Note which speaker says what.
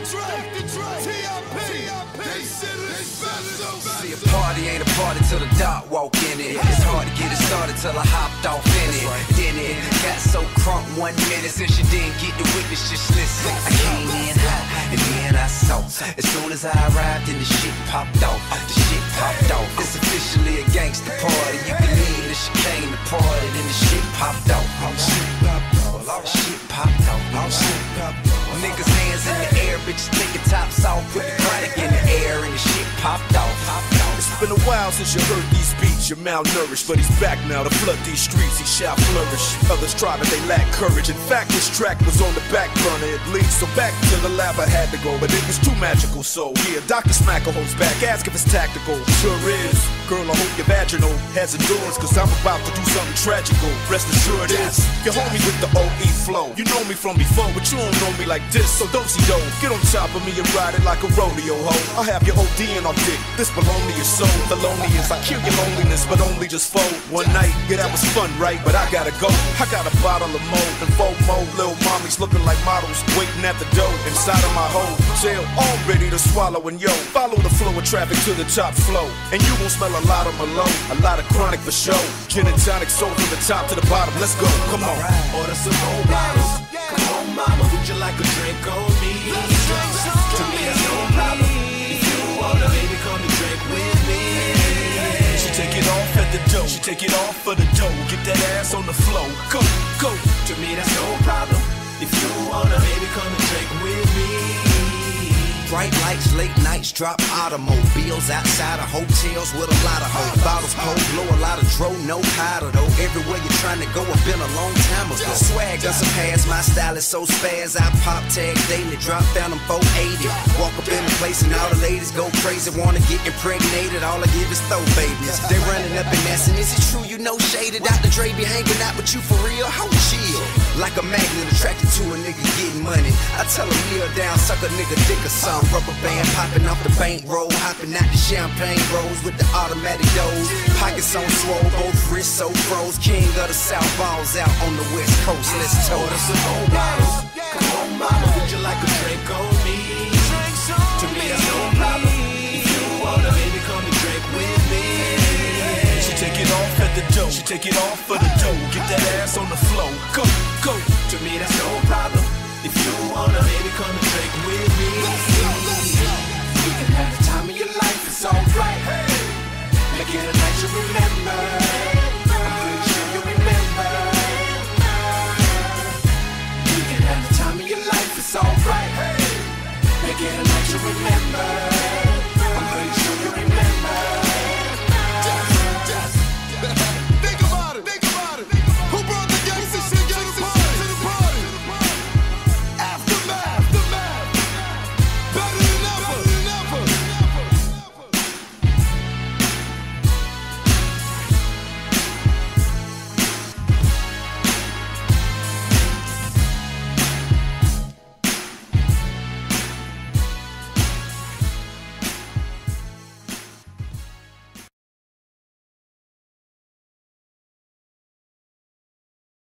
Speaker 1: See, a party ain't a party till the dot walk in it. It's hard to get it started till I hopped off in it. Then it got so crunk one minute since you didn't get the witness, just listen. I came in hot and then I saw. As soon as I arrived, then the shit popped off. The shit popped off. It's officially a gangster party. You can leave the chicane the party, then the shit popped off. Shit popped off. Shit popped off. Shit popped off. Bitches taking tops off, put the chronic in the air, and the shit popped off.
Speaker 2: It's been a while since you heard these beats. You're malnourished, but he's back now to flood these streets. He shall flourish. Others try, but they lack courage. In fact, this track was on the back burner. It leads so back to the lab I had to go, but it was too magical. So yeah, Dr. Smacker holds back. Ask if it's tactical. Sure is. Girl, I hope your vaginal has endurance, cause I'm about to do something tragical. Rest assured is. You hold me with the OE flow. You know me from before, but you don't know me like this. So don't see don't get on top of me and ride it like a rodeo hoe. I have your OD in our dick. This belong to The loneliest, I kill your loneliness, but only just fold. One night, yeah, that was fun, right? But I gotta go. I got a bottle of mo and four more little mommies looking like models, waiting at the door inside of my hotel, all ready to swallow. And yo, follow the flow of traffic to the top flow, and you gon' smell a lot of Malone, a lot of chronic for show. Gin and tonic, soul from the top to the bottom. Let's go, come on.
Speaker 1: Order some more bottles. Come on, mama, would you like a drink on me? To me,
Speaker 2: She take it off for the dough. Get that ass on the flow. Go, go.
Speaker 1: To me, that's no problem. If you wanna, baby, come and drink with me. Bright lights, late nights, drop automobiles outside of hotels with a lot of hoes. Bottles cold, blow a lot of dro, no powder though. Everywhere you're trying to go, I've been a long time ago. Swag doesn't pass, my style is so spaz. I pop tag daily, drop down them 480. Walk up in the place and all the ladies go crazy, wanna get impregnated. All I give is throw babies. They running up and asking, is it true you know shaded? Dr. Dre be hanging out with you for real? How chill? Like a magnet attracted to a nigga getting money. I tell him kneel down, suck a nigga dick or something. Rubber band popping off the bankroll, hopping out the champagne rolls with the automatic doors. Pockets on swole, both wrists so froze. King of the South balls out on the West Coast. Let's toast. Order some more bottles. Come on, mama, would you like a drink on me? To me, that's no problem. If you wanna, baby, come and drink with me.
Speaker 2: She take it off at the dough. She take it off for the dough. Get that ass on the flow. Go, go.
Speaker 1: To me, that's no problem. If you wanna, baby, come and drink with me. It a night remember. I'm pretty sure you remember. Can have the time of your life, it's alright. Make it a night you remember.